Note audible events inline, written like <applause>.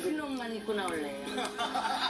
흰 옷만 입고 나올래요. <laughs>